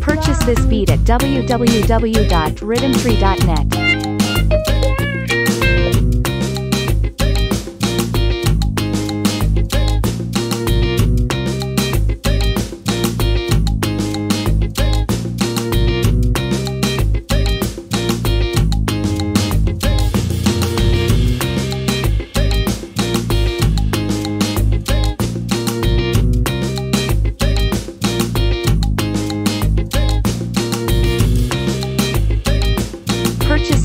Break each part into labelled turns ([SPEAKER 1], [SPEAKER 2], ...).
[SPEAKER 1] Purchase this beat at www.riddimtree.net.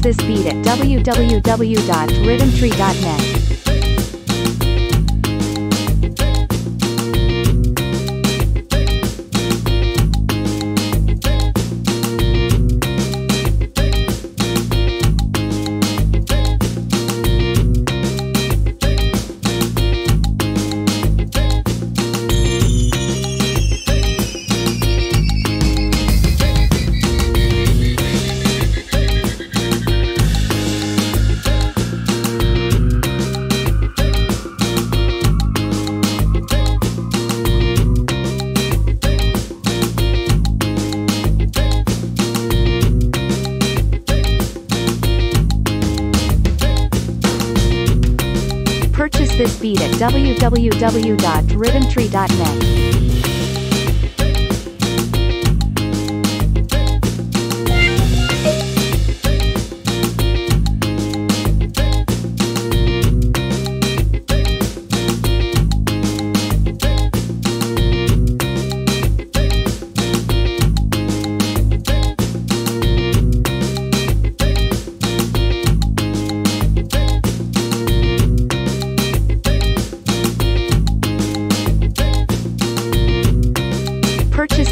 [SPEAKER 1] this beat at www.riddimtree.net. Purchase this beat at www.riddimtree.net.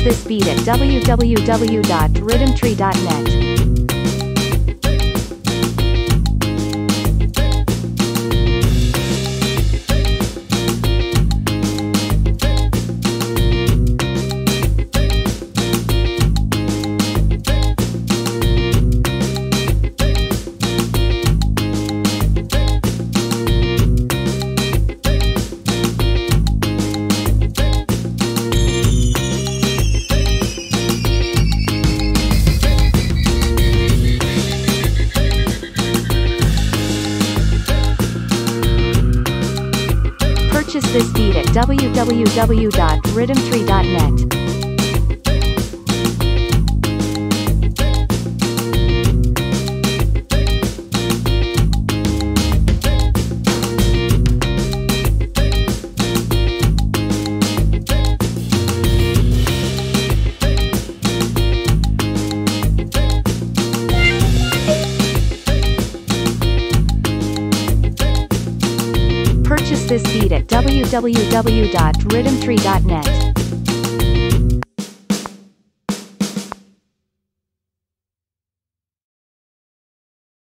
[SPEAKER 1] this beat at www.riddimtree.net. this beat at www.riddimtree.net. this beat at www.riddimtree.net.